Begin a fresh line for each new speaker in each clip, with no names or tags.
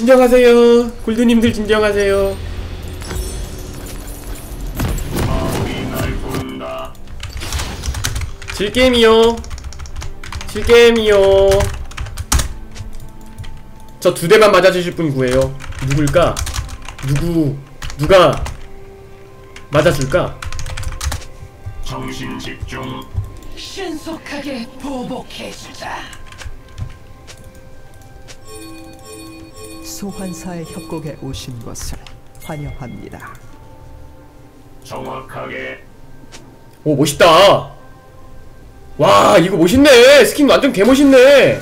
진정하세요 골드님들 진정하세요. 질게임이요 질게임이요 저 두 대만 맞아주실 분 구해요 누굴까? 누구 누가 맞아줄까?
정신 집중.
신속하게 보복해주자.
소환사의 협곡에 오신 것을 환영합니다.
정확하게.
오 멋있다. 와 이거 멋있네. 스킨 완전 개 멋있네.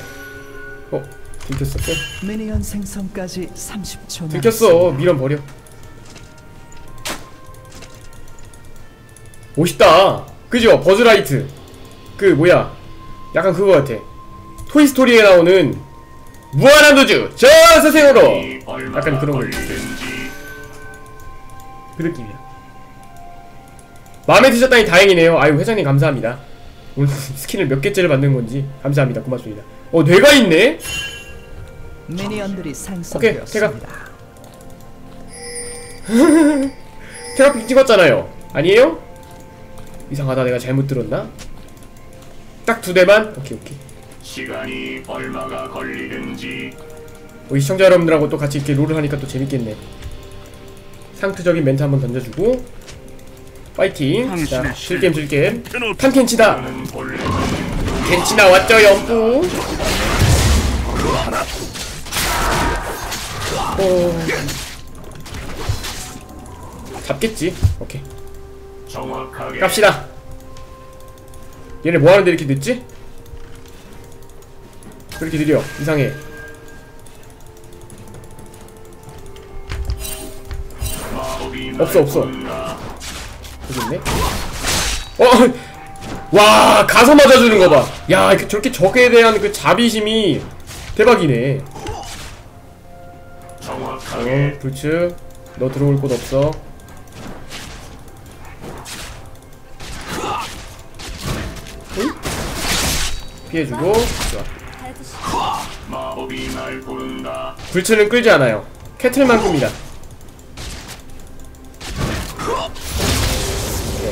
어 들켰어 빼.
Minion 생성까지 30초
들켰어. 미련 버려. 멋있다. 그죠? 버즈라이트. 그 뭐야? 약간 그거 같아. 토이스토리에 나오는 무한한 도주
얼마나
약간 그런 거 그 느낌이야. 마음에 드셨다니 다행이네요. 아유 회장님 감사합니다. 오늘 스킨을 몇 개째를 만든 건지 감사합니다. 고맙습니다. 어 뇌가 있네?
미니언들이
오케이,
생성되었습니다.
테라픽 찍었잖아요. 아니에요? 이상하다. 내가 잘못 들었나? 딱 두 대만? 오케이 오케이
시간이 얼마가 걸리든지.
우리 시청자 여러분들하고 또 같이 이렇게 롤을 하니까 또 재밌겠네. 상투적인 멘트 한번 던져주고 파이팅. 자 즐겜 즐겜. 탐켄치다. 켄치 나왔죠 연뿌 어... 잡겠지? 오케이.
정확하게
갑시다. 얘네 뭐하는데 이렇게 늦지? 왜 이렇게 느려. 이상해. 없어, 없어. 여기 있네? 어! 와 가서 맞아주는 거봐. 야 그- 저렇게 적에 대한 그 자비심이 대박이네.
정확하게.
어 불츠. 너 들어올 곳 없어. 응? 피해주고 좋아
마법이 날 부른다.
불츠는 끌지 않아요 캐틀만 끕니다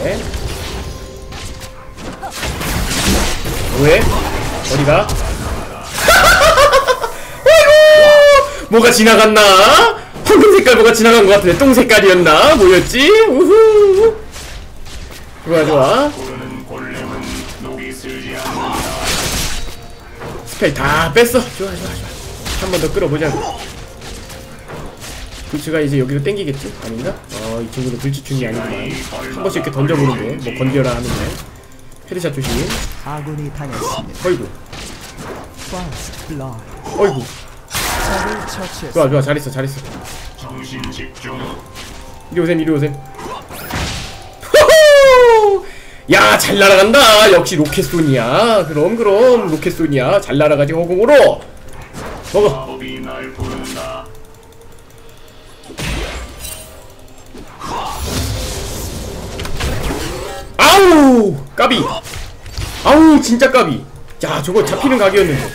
네. 왜? 어디가? 아이고! 뭐가 지나갔나? 황금 색깔 뭐가 지나간 것 같은데 똥 색깔이었나? 뭐였지? 우후 좋아 좋아
spell 다
뺐어 좋아 좋아 좋아 한 번 더 끌어보자고 블츠가 이제 여기로 땡기겠지? 아닌가? 어 이 친구는 블츠충이 아니구만 한 번씩 이렇게 던져보는데 뭐 건드려라 하는데 Headshot 조심
아군이 당했습니다.
어이구. 어이구. 좋아 좋아 잘했어 잘했어. 이리 오셈 이리 오셈! 야, 잘 날아간다. 역시 로켓손이야. 그럼, 그럼, 로켓손이야. 잘 날아가지, 허공으로. 먹어. 아우! 까비. 아우, 진짜 까비. 야, 저거 잡히는 각이었는데.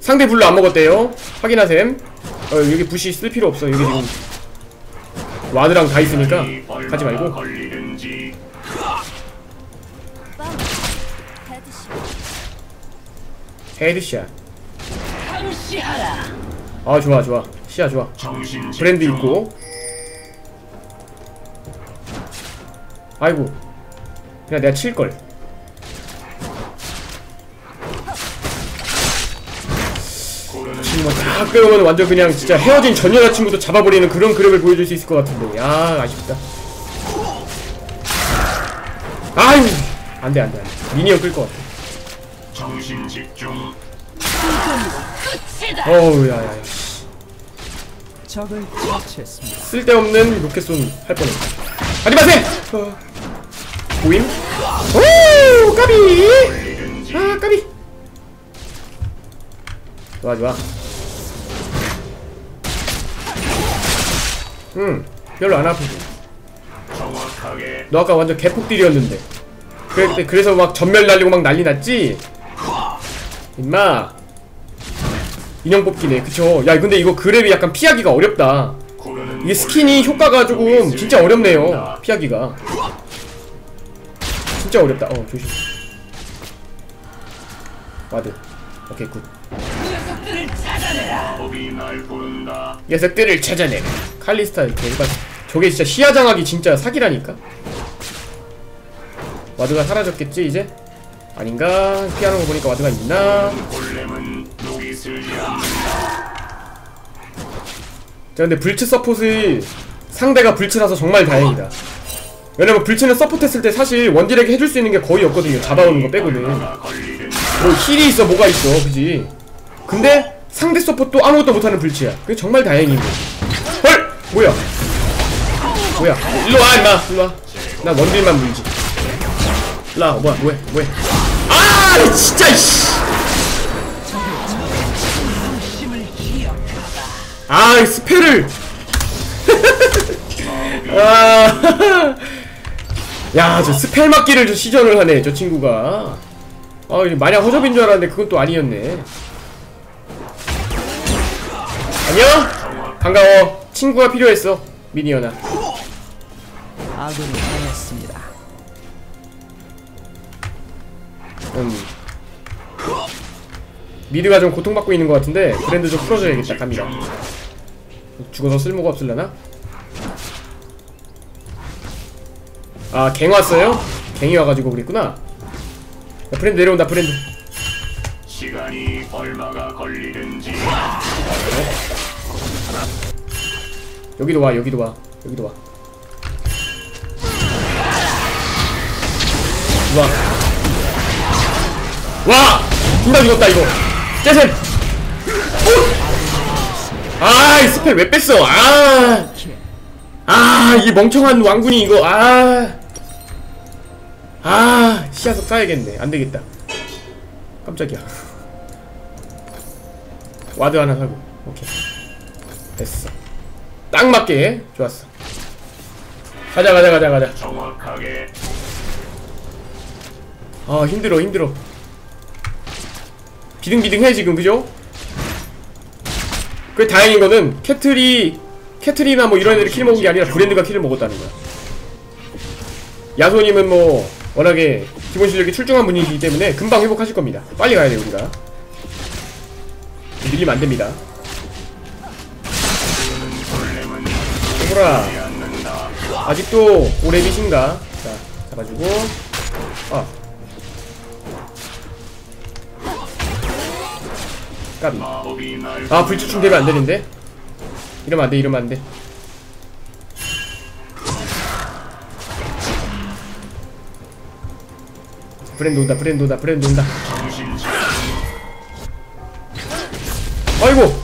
상대 blue 안 먹었대요. 확인하셈. 어, 여기 부시 쓸 필요 없어. 여기 지금. ward랑 다 있으니까. 가지 말고.
Headshot.
아, 좋아, 좋아. 시야 좋아. 브랜드 있고 아이고 그냥 내가 칠걸 지금 다 끌어오면 완전 그냥 진짜 헤어진 전 여자친구도 잡아버리는 그런 그림을 보여줄 수 있을 것 같은데. 야 아쉽다. 아유 안돼 안돼 안돼. 미니언 끌것 같아.
정신 집중.
어우 야야야.
적을 처치했습니다.
쓸데없는 로켓손 할 뻔했다. 하지 마세요! 어. 보임? 오 까비! 아 까비! 좋아 좋아 응. 별로 안 아프고 너 아까 완전 개폭딜이었는데. 그래, 그래서 막 점멸 날리고 막 난리 났지? 임마. 인형 뽑기네. 그쵸? 야 근데 이거 grab이 약간 피하기가 어렵다. 이게 스킨이 효과가 조금 진짜 어렵네요 피하기가. 진짜 어렵다. 어 조심. Ward. 오케이
good 찾아내라.
녀석들을 찾아내 칼리스타 이렇게 해봐 저게 진짜 시야 장악이 진짜 사기라니까. ward가 사라졌겠지 이제? 아닌가? 피하는 거 보니까 ward가 있나? 자 근데 불츠 서폿을 상대가 불츠라서 정말 다행이다. 왜냐면 불츠는 서폿 했을 때 사실 원딜에게 해줄 수 있는 게 거의 없거든요. 잡아오는 거 빼고는. 뭐
얼마가 걸리든
heal이 있어 뭐가 있어 그지? 근데 상대 서폿도 아무것도 못하는 불츠야. 그게 정말 다행이고 헐! 뭐야? 뭐야? 일로와 임마. 일로와. 나 원딜만 물지. 일로와 뭐야 뭐야 뭐야 아 진짜 이씨. 아 spell을. 아, 아야저 spell 맞기를 저 시전을 하네 저 친구가. 아 마냥 허접인 줄 알았는데 그건 또 아니었네 안녕 반가워 친구가 필요했어 미니언아
아군이 당했습니다.
음 mid가 좀 고통받고 있는 것 같은데 브랜드 좀 풀어줘야겠다 갑니다 죽어서 쓸모가 없을려나? 아, 갱 왔어요? 갱이 와가지고 그랬구나. 야, 브랜드 내려온다, 브랜드.
시간이 얼마가 걸리든지
여기도 와, 여기도 와, 여기도 와. 와. 와! 둘 다 죽었다, 이거. 재생! 아, 이 spell 왜 뺐어? 아! 아, 이 멍청한 왕군이 이거, 아! 아, 시야석 사야겠네. 안 되겠다. 깜짝이야. ward 하나 사고. 오케이. 됐어. 딱 맞게. 좋았어. 가자, 가자, 가자, 가자.
정확하게
아, 힘들어, 힘들어. 비등비등해, 지금, 그죠? 그 다행인 거는, 캐틀이, 캐틀이나 뭐 이런 애들이 kill 먹은 게 아니라 브랜드가 kill을 먹었다는 거야. 야소님은 뭐, 워낙에 기본 실력이 출중한 분이기 때문에 금방 회복하실 겁니다. 빨리 가야 돼, 우리가. 밀리면 안 됩니다. 호라 아직도 오래비신가? 자, 잡아주고. 아. 까비. 아, 불주춤 되면 안 되는데? 이러면 안 돼, 이러면 안 돼. 브랜드 온다, 브랜드 온다, 브랜드 온다. 아이고!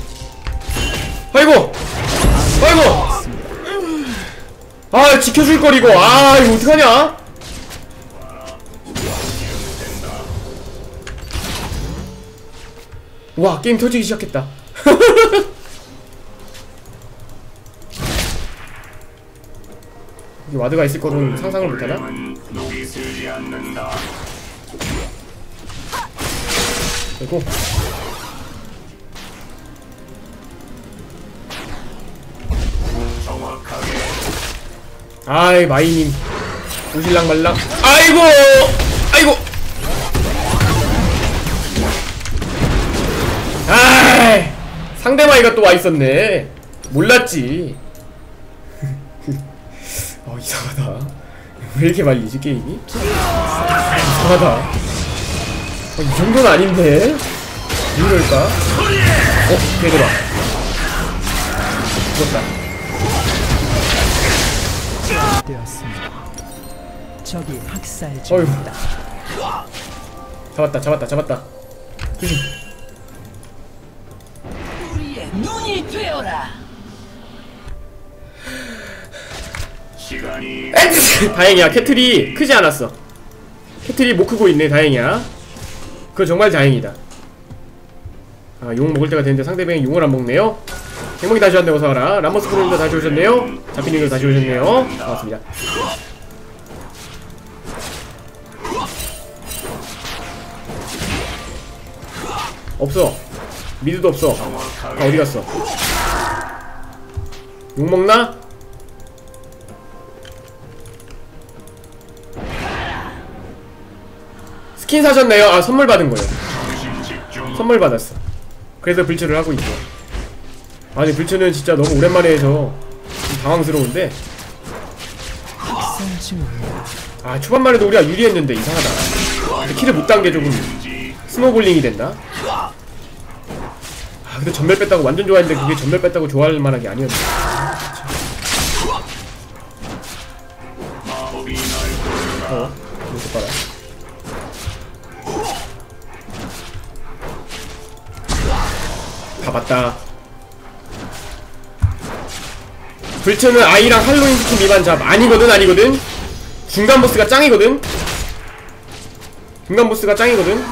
아, 지켜줄 걸, 이거. 아, 이거 어떡하냐? 와, 게임 터지기 시작했다. 여기 와드가 있을 거는 상상을 못하나? 그리고 아이 마이님. 오실랑 말랑. 아이고! 아이고! 아이 상대 마이가 또 와 있었네. 몰랐지. 어 이상하다. 왜 이렇게 말리지 게임이? 이상하다. 어, 이 정도는 아닌데? 왜 이럴까? 어 걔들아. 죽었다
되었습니다. 적이 학살 중입니다.
잡았다 잡았다 잡았다. 조심.
우리의 눈이 되어라.
시간이
다행이야. 캐틀이 크지 않았어. 캐틀이 못 크고 있네. 다행이야. 그거 정말 다행이다. 아 용 먹을 때가 됐는데 상대방이 용을 안 먹네요 행복이 다시 왔네 어서와라. 람머스 프로님도 다시 오셨네요. 자피님도 다시 오셨네요. 반갑습니다. 없어. mid도 없어. 아
정확하게
어디 갔어? 욕먹나? 스킨 사셨네요. 아 선물 받은 거예요.
정신 집중
선물 받았어. 그래서 불츠를 하고 있죠 아니 불츠는 진짜 너무 오랜만에 해서 좀 당황스러운데. 아 초반만 해도 우리가 유리했는데 이상하다 kill을 못 딴 게 조금 snowballing이 됐나? 아 근데 전멸 뺐다고 완전 좋아했는데 그게 전멸 뺐다고 좋아할 만한 게 아니었네 어? 이거 봐라 다 봤다 불츠는 아이랑 할로윈 스킨 미만 잡. 아니거든 아니거든. 중간 보스가 짱이거든. 중간 보스가 짱이거든.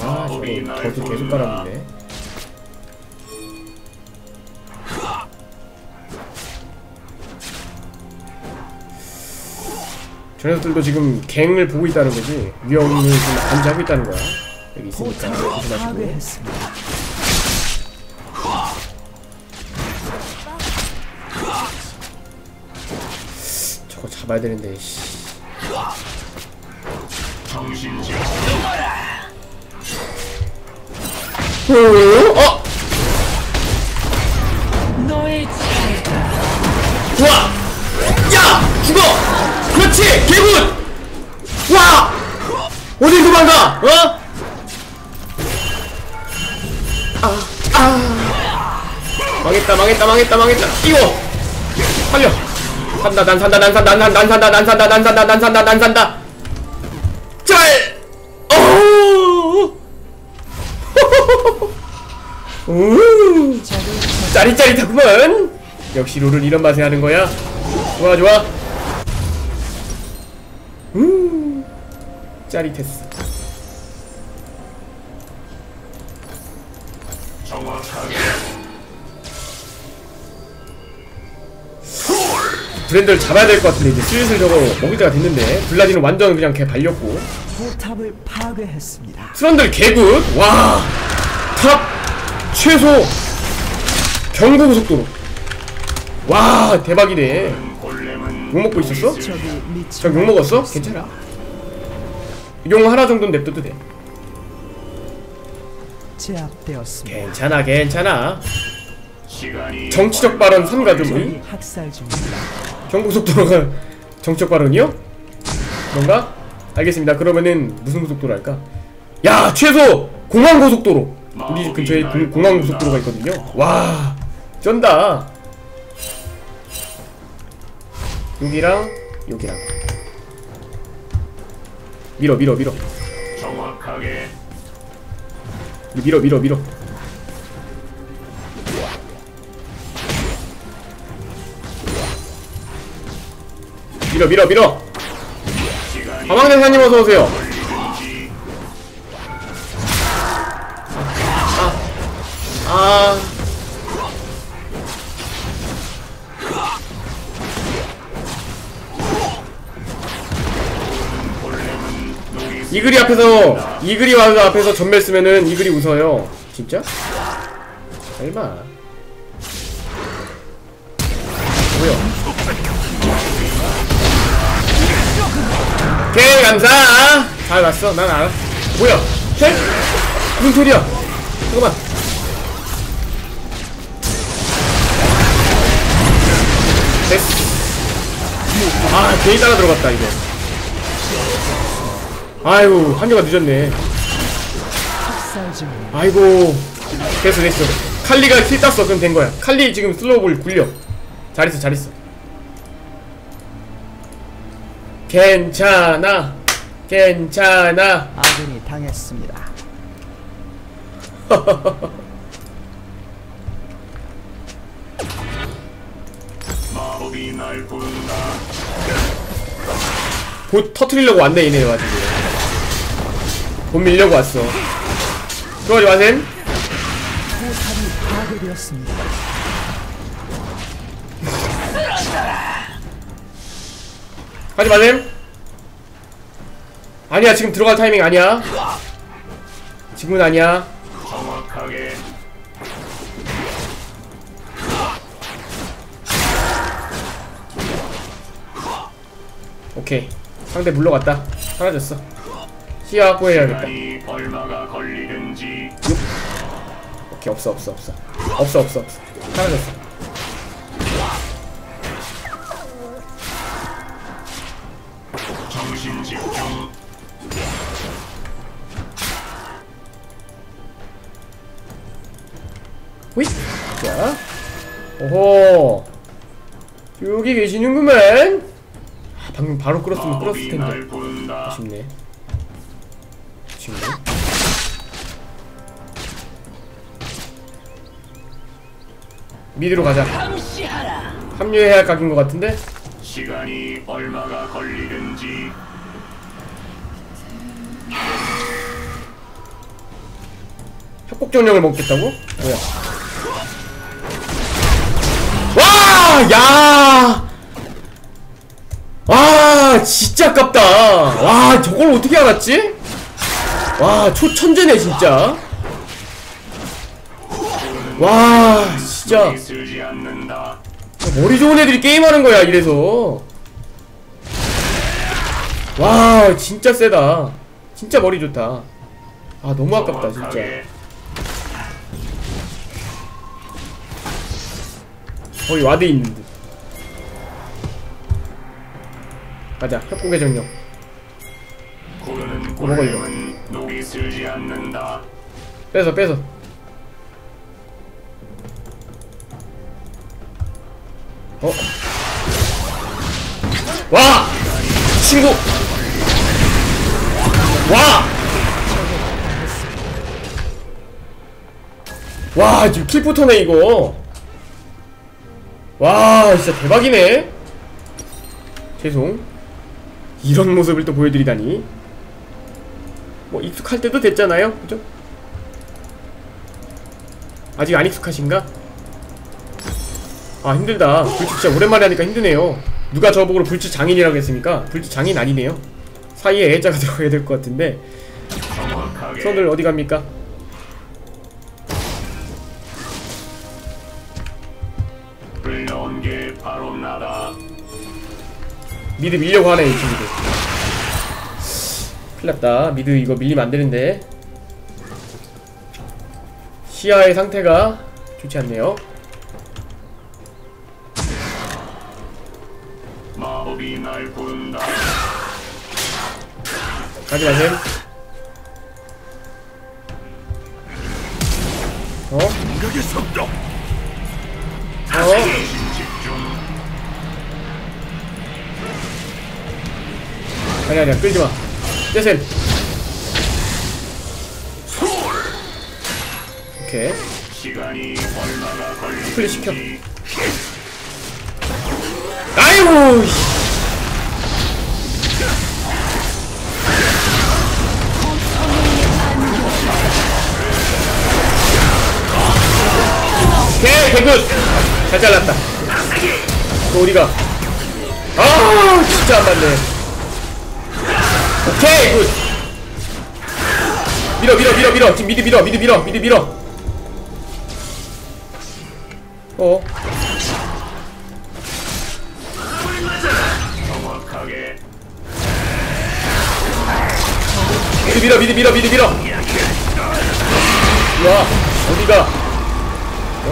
아 이거 덫을 계속 깔았는데. 저 녀석들도 지금 갱을 보고 있다는 거지? 위험을 좀 감지하고 있다는 거야. 여기 있으니까. 조심하시고 잡아야 되는데
집중
어? 좋아! 야! 죽어! 그렇지! 개굿! 와! 어딜 도망가! 어? 아, 아. 망했다, 망했다, 망했다, 망했다. 이거! 살려! 산다, 난 산다, 난 산다, 난, 난 산다, 난 산다, 난 산다, 난 산다, 난 산다! 짤! 짜릿짜릿하구먼. 역시 롤은 이런 맛에 하는 거야. 좋아 좋아. 음 짜릿했어 브랜드를 잡아야 될 것 같은데 이제 슬슬 저거 먹을 때가 됐는데 블라디는 완전 그냥 걔 발렸고
포탑을 파괴했습니다.
트런들 개굿 와 탑 최소 경고 고속도로 와 대박이네
골렘은
욕먹고 있었어?
녹이
적이 미쳐.
저 욕 먹었어? 괜찮아 용 하나 정도는 냅둬도 돼
제압되었습니다.
괜찮아 괜찮아 정치적 발언 삼가좀
적이 학살 중입니다.
경고속도로가 정적 발언이요? 뭔가? 알겠습니다. 그러면은 무슨 고속도로 할까? 야 최소 공항고속도로 우리 집 근처에 공- 공항고속도로가 있거든요. 와 쩐다. 여기랑 여기랑 밀어 밀어 밀어
정확하게
밀어 밀어 밀어 밀어 밀어 밀어
시간이
가망대사님 어서 오세요. 아. 이글이 앞에서 이글이 와서 앞에서 전멸 쓰면은 이글이 웃어요. 진짜? 설마. 뭐야? 오케이 감사. 잘 갔어. 난 알아. 뭐야? 헬? 무슨 소리야? 잠깐만. 됐어. 아, 괜히 따라 들어갔다, 이거. 아이고, 한개가 늦었네. 아이고. 됐어, 됐어. 칼리가 킬 땄어. 그럼 된 거야. 칼리 지금 슬로우볼 굴려. 잘했어, 잘했어. 괜찮아. 괜찮아.
아군이 당했습니다.
마법이 날 부른다
곧 터트리려고 왔네 이네 가지고 돈 밀려고 왔어 들어가지 마셈
포탑이 파괴되었습니다.
가지 마셈 아니야 지금 들어갈 타이밍 아니야. 지금은 아니야.
정확하게.
오케이. 상대 물러갔다. 사라졌어. 시야
얼마가 걸리는지.
오케이 없어 없어 없어. 없어 없어 없어. 사라졌어 오호. 여기 계시는구만. 아, 방금 바로 끌었으면 끌었을 텐데. 아쉽네. 아쉽네. 미드로 가자. 합류해야 할 각인 것 같은데?
시간이 얼마가 걸리는지.
협곡정령을 먹겠다고? 뭐야 와! 야! 와 진짜 아깝다 와 저걸 어떻게 알았지? 와 초천재네 진짜 와 진짜 머리 좋은 애들이 게임하는 거야 이래서 와 진짜 세다 진짜 머리 좋다 아 너무 아깝다 진짜 거의 ward 있는 듯 가자 협곡의 정령 먹어, 이거.
녹이 않는다
뺏어 뺏어 어? 와! 친구! 와! 와 지금 킬포터네 이거 와 진짜 대박이네 죄송 이런 모습을 또 보여드리다니 뭐 익숙할 때도 됐잖아요 그죠? 아직 안 익숙하신가? 아 힘들다 불치 진짜 오랜만에 하니까 힘드네요 누가 저보고 불치 장인이라고 했습니까? 불치 장인 아니네요 사이에 애자가 들어가야 될 것 같은데 손들 어디 갑니까? 미드 밀려고 하네 이 친구들. 큰일났다. 미드 이거 밀리면 안되는데. 시야의 상태가 좋지 않네요.
마법이 날 부른다.
가지 마셈. 어? 어? 아니 아니야 끌지 마. 떼셈 오케이. 플리 시켜. 아이고 씨. 오케이 개굿. 잘 잘랐다. 또 어디가. 아 진짜 안 맞네 오케이 good 밀어 밀어 밀어 밀어 지금 mid 밀어 mid 밀어 mid 밀어 어 mid 밀어 mid 밀어 mid 밀어 와 어디가 어?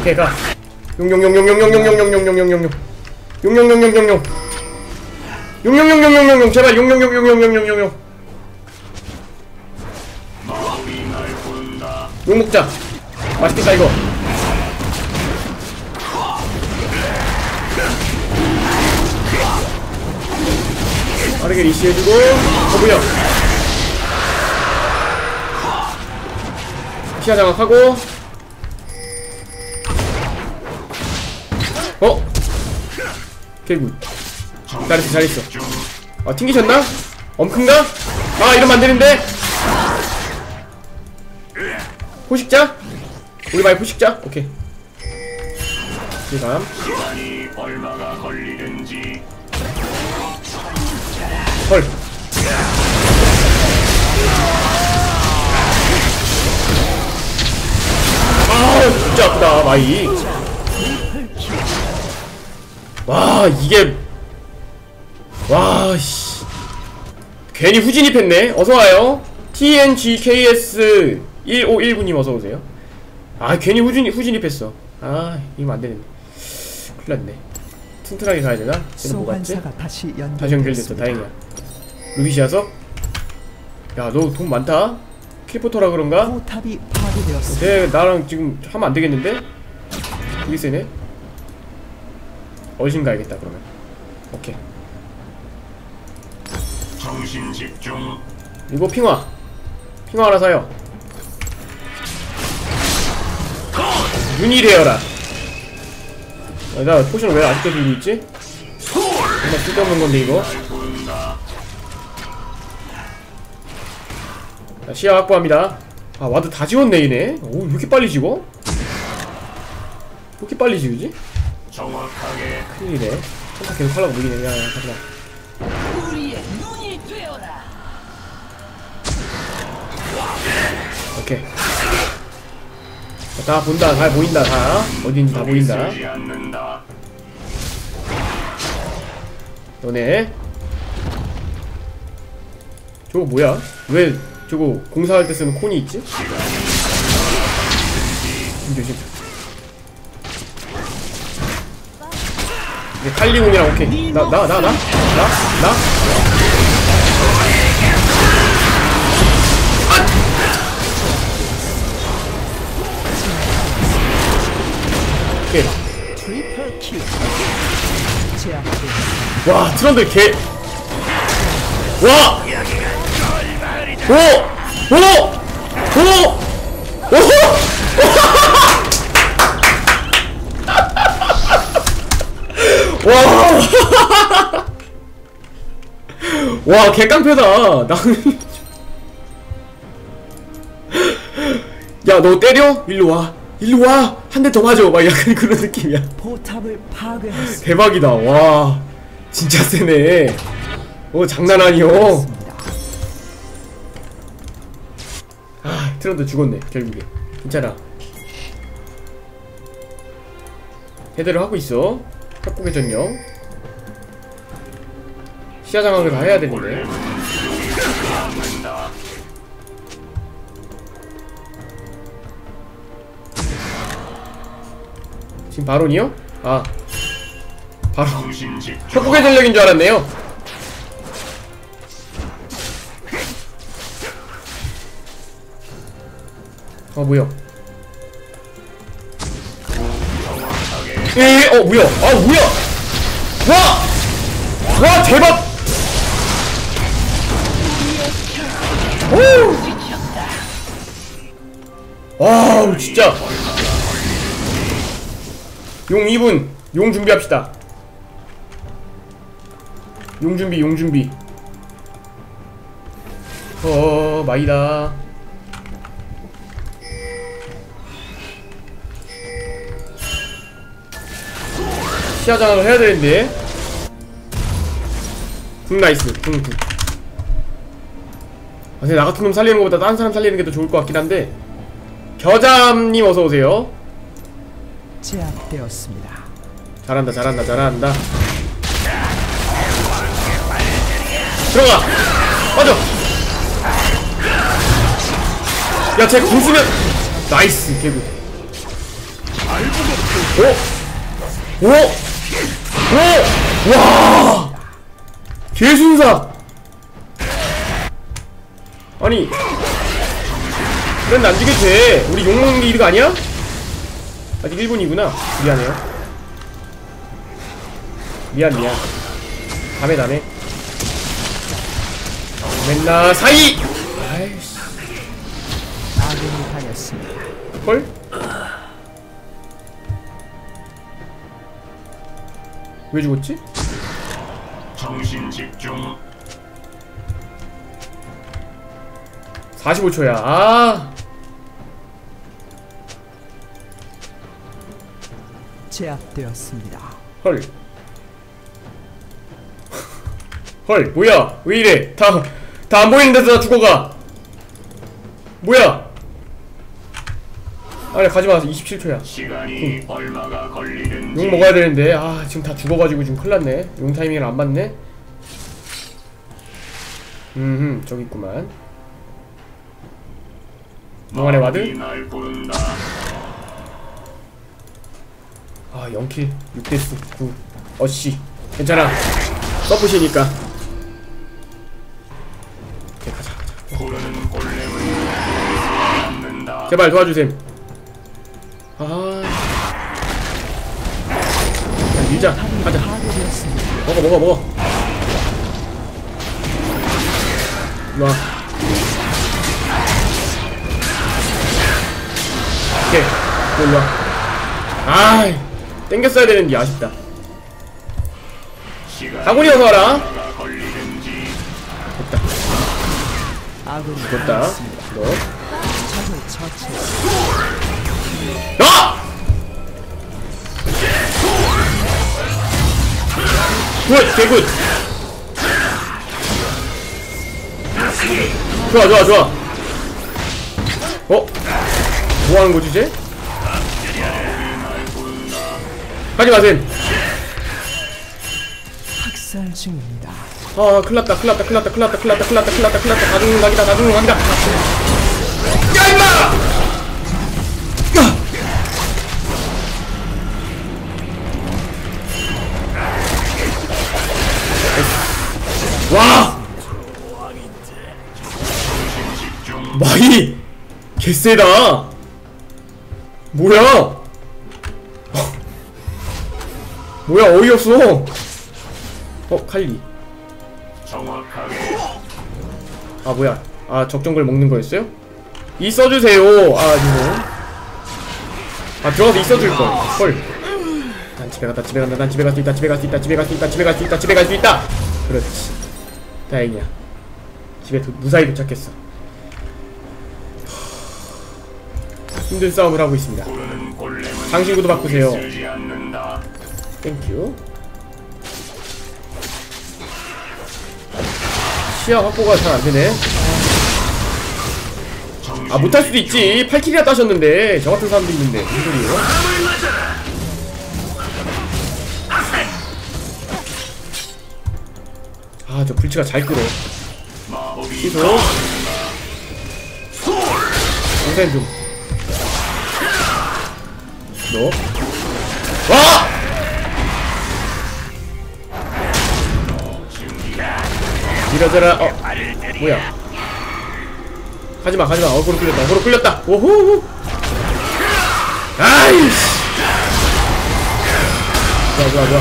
오케이 가 용용용용용용용용용용용용 용용용용용용. 용 용용용용용용. 제발 용용용용용용용용. 용 먹자. 맛있겠다 이거. 빠르게 리시해주고 어 뭐야? 피하 장악하고 개굿 잘했어 잘했어 아 튕기셨나? 엄큰가? 아 이러면 안되는데 포식자? 우리 많이 포식자? 오케이
있지.
헐. 아 진짜 아프다 마이. 와 이게 와 씨. 괜히 후진입했네. 어서 와요. TNGKS 1519님 어서 오세요. 아 괜히 후진 후진입했어. 아 이거 안 되는데. 큰일 났네. 튼튼하게 가야 되나? 쟤는 뭐 같지?
소환사가 다시.
다시 연결됐어 다행이야 루비시아서? 야 너 돈 많다? 킬포터라 그런가?
포탑이.
쟤 나랑 지금 하면 안 되겠는데? 되게 세네 어신 가야겠다 그러면 오케이
정신 집중.
이거 핑화 핑화 하나 사요 유니레어라 아, 나 포션을 왜 아직도 들고 있지? 정말 쓸데없는 건데 이거 자, 시야 확보합니다 아 와드 다 지웠네 얘네 오왜 이렇게 빨리 지워? 왜 이렇게 빨리 지우지?
정확하게
큰일이네 한타 계속 하려고 무기네
눈이 되어라.
오케이 자, 다 본다 다 보인다 다 어딘지 다 보인다. 너네 저거 뭐야? 왜 저거 공사할 때 쓰는 콘이 있지? 조심 조심 칼리군이랑 오케이 나 나 나 나 나 나 오케이. 와 트런들 개 와! 오! 오! 오! 오! 와! 와, 개깡패다. 나는. 야, 너 때려? 일로 와. 일로 와. 한 대 더 맞아. 막 약간 그런 느낌이야.
포탑을 파괴했습니다.
대박이다. 와. 진짜 세네. 어, 장난 아니요. 아, 트런드 죽었네. 결국에. 괜찮아. 헤드를 하고 있어. 협곡의 전령. 시야 장악을 다 해야 되는데. 지금 바론이요? 아. 바로. 협곡의 전력인 줄 알았네요. 어 뭐야? 에, 어 뭐야? 아 뭐야? 와, 와 대박! 오, 와 진짜. 용 2분, 용 준비합시다. 용 준비, 용 준비. 어, 마이다. 시야 장악을 해야 되는데. 궁 nice, 궁, 궁. 아, 근데 나 같은 놈 살리는 것보다 다른 사람 살리는 게 더 좋을 것 같긴 한데. 겨잠님 어서오세요.
제압되었습니다.
잘한다 잘한다 잘한다 들어가 빠져 야쟤 궁수면 나이스 개구 오? 오? 오? 와 개순사! 아니 그런데 안 죽여도 돼. 우리 욕먹는 게 이득 아니야? 아직 1분이구나. 미안해요. 미안 미안. 다음에 다음에. 맨날 사이! 아이씨. 헐? 왜 죽었지?
정신 집중.
45초야 아
제압되었습니다.
헐. 헐 뭐야 왜 이래 다 다 안 보이는 데서 다 죽어가 뭐야 아니 가지마 27초야.
시간이 얼마가 걸리는지.
용 먹어야 되는데 아 지금 다 죽어가지고 지금 큰일났네. 용 타이밍을 안 맞네. 음흠 저기 있구만. 몽환의
ward?
아 0kill 6death 9 어씨 괜찮아. 서폿이니까. 오케이 가자 제발 도와주셈 아. 밀자. 가자. 먹어, 먹어, 먹어. 와. 오케이. 일로 와. 아, 땡겼어야 되는데 아쉽다. 아군이 어서 와라. 됐다. 죽었다. 너. 야! 굿! 개굿! 좋아 좋아 좋아 어? 뭐하는 거지 쟤? 하지 마셈
학살 중입니다.
아 큰일났다 큰일났다 큰일났다 큰일났다 큰일났다 큰일났다 큰일났다 큰일났다 다 죽는 각이다 다 죽는 각이다 야 임마! 개쎄다! 뭐야! 뭐야 어이없어! 어 칼리 아 뭐야 아 적정글 먹는 거였어요? 이 써주세요 아 이거 아 들어가서 이 써줄걸 헐. 난 집에 갔다 집에 간다 난 집에 갈 수 있다 집에 갈 수 있다 집에 갈 수 있다 집에 갈 수 있다 집에 갈 수 있다 그렇지 다행이야 집에 도, 무사히 도착했어 힘든 싸움을 하고 있습니다. 장신구도 바꾸세요. Thank you. 시야 확보가 잘 안되네. 아 못할 수도 있지. 8kill이나 따셨는데. 저 같은 사람도 있는데. 무슨 소리예요? 아 저 불치가 잘 끌어. 취소 동생 좀 너? 와! 밀어져라 어 뭐야? 가지마 가지마. 어그로 끌렸다 어그로 끌렸다. 오호! 아이씨! 좋아 좋아 좋아.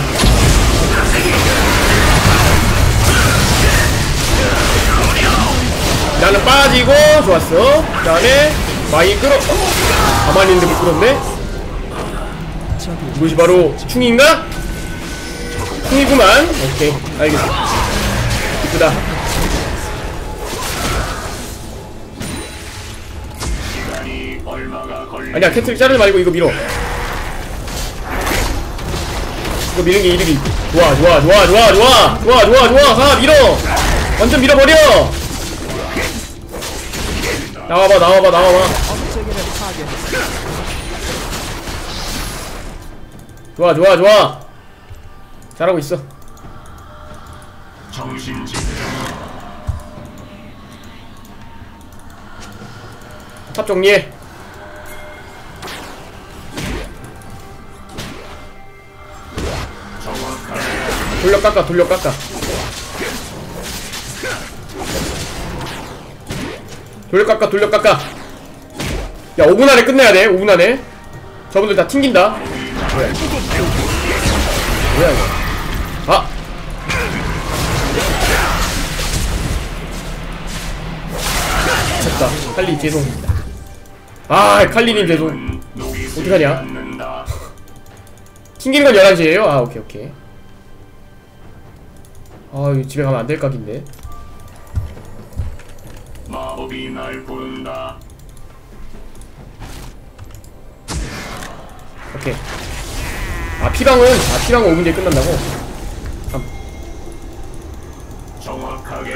나는 빠지고 좋았어. 그 다음에 마이 끌어 어? 가만히 있는데 못 끌었네.
적 이
이것이 바로 충인가? 충이구만. 오케이 알겠어 이쁘다. 아니야 캐틀 자르지 말고 이거 밀어. 이거 미는 게 이득이. 좋아 좋아 좋아 좋아 좋아. 좋아 좋아 좋아. 가 밀어. 완전 밀어버려. 나와봐 나와봐 나와봐 좋아 좋아 좋아. 잘하고 있어. top 정리해. 돌려 깎아 돌려 깎아. 돌려 깎아 돌려 깎아. 야 5분 안에 끝내야 돼 5분 안에. 저분들 다 튕긴다 뭐야 뭐야 이거 아 됐다 칼리 죄송 아 칼리님 죄송. 어떡하냐? 튕기는 건 11시에요? 아 오케이 오케이. 아 이거 집에 가면 안 될 각인데.
마법이 날 부른다.
오케이 아 피방은 아 피방은 5분 뒤에 끝난다고
정확하게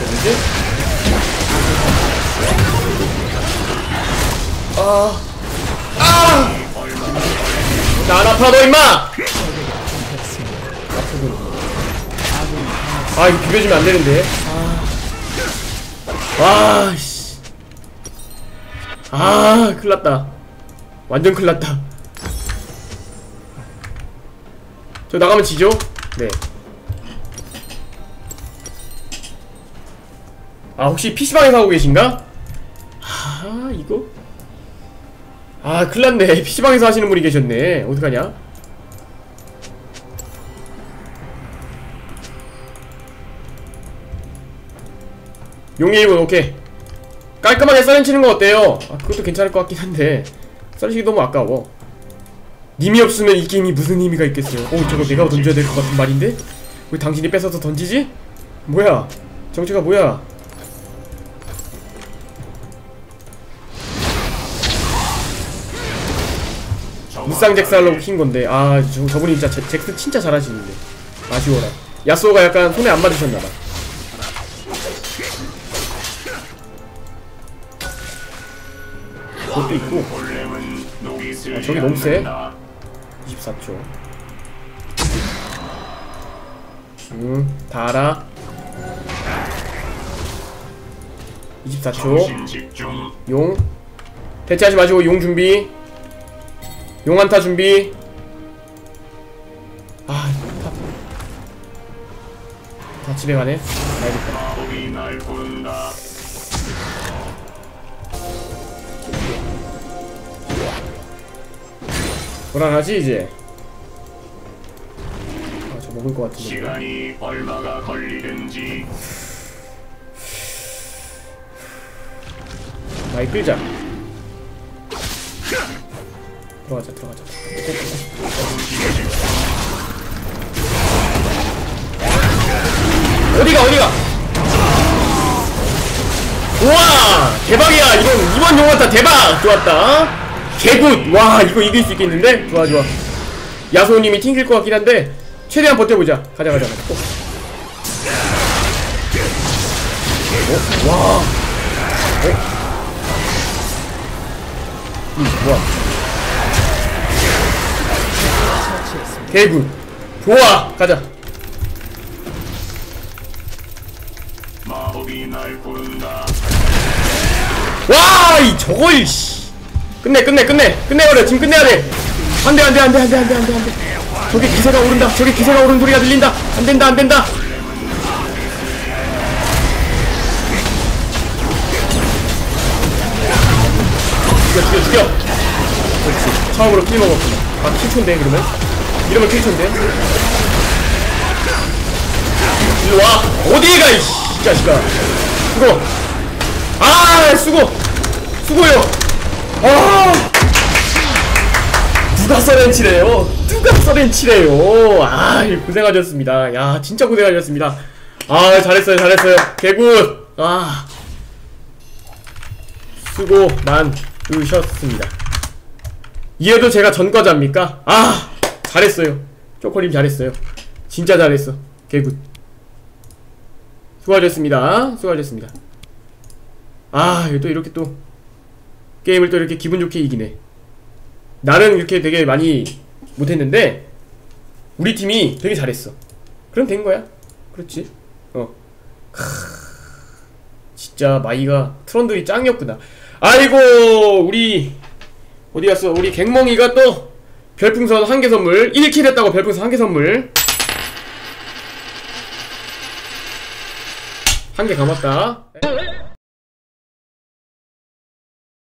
뭐지? 아, 아! 나안 아파, 너 임마! 아프군. 아, 이거 비벼주면 안 되는데. 아. 와, 씨. 아, 큰일 났다. 완전 큰일 났다. 저 나가면 지죠? 네. 아 혹시 PC방에서 하고 계신가? 아 이거? 아 큰일 났네 PC방에서 하시는 분이 계셨네 어떡하냐? 용의 1분 오케이 깔끔하게 썰렌치는 거 어때요? 아 그것도 괜찮을 것 같긴 한데. 썰렌치기 너무 아까워. 님이 없으면 이 게임이 무슨 의미가 있겠어요? 오 저거 내가 던져야 될 것 같은 말인데? 왜 당신이 뺏어서 던지지? 뭐야? 정체가 뭐야? 무쌍잭스하려고 킨 건데. 아 저, 저분이 진짜 제- 잭스 진짜 잘하시는데. 아쉬워라. 야스오가 약간 손에 안 맞으셨나봐 그것도 있고. 아, 저기 너무 세.
않는다.
24초. 음, 다 알아. 24초
정신 집중
용. 대체하지 마시고 용 준비. 용 한타 준비. 아 top. 다 집에 가네.
가야겠다
불안하지 이제? 아 저 먹을 것 같은데.
시간이 얼마가 걸리든지.
많이 끌자. 들어가자 들어가자. 어디가 어디가? 우와! 대박이야! 이번 이번 용화타 대박! 좋았다 개굿! 와 이거 이길 수 있겠는데? 좋아 좋아. 야소님이 튕길 것 같긴 한데 최대한 버텨보자. 가자 가자 가자. 어? 와. 어? 음, 뭐야 개굿. 좋아. 가자.
마법이 날 부른다
와, 이 저걸 씨. 끝내, 끝내, 끝내, 끝내버려. 지금 끝내야 돼. 안돼, 안돼, 안돼, 안돼, 안돼, 안돼, 안돼. 저기 기세가 오른다. 저기 기세가 오른 소리가 들린다. 안 된다, 안 된다. 죽여, 죽여, 죽여. 그렇지. 처음으로 킬 먹었구나. 아, 킬촌데 그러면? 이러면 킬촌데? 일로 와. 어디에 가, 이씨, 이 자식아. 수고. 아, 수고. 수고요. 아. 누가 써렌치래요? 누가 써렌치래요? 아, 고생하셨습니다. 야, 진짜 고생하셨습니다. 아, 잘했어요, 잘했어요. 개굿. 아. 수고 많으셨습니다. 이해도 제가 전과자입니까? 아, 잘했어요. 쪼코님 잘했어요. 진짜 잘했어. 개굿. 수고하셨습니다. 수고하셨습니다. 아, 또 이렇게 또 게임을 또 이렇게 기분 좋게 이기네. 나는 이렇게 되게 많이 못했는데 우리 팀이 되게 잘했어. 그럼 된 거야. 그렇지. 어. 크... 진짜 마이가 트런들이 짱이었구나. 아이고 우리 어디 갔어? 우리 갱멍이가 또 별풍선 한 개 선물 1킬 했다고 별풍선 한 개 선물 한 개 감았다.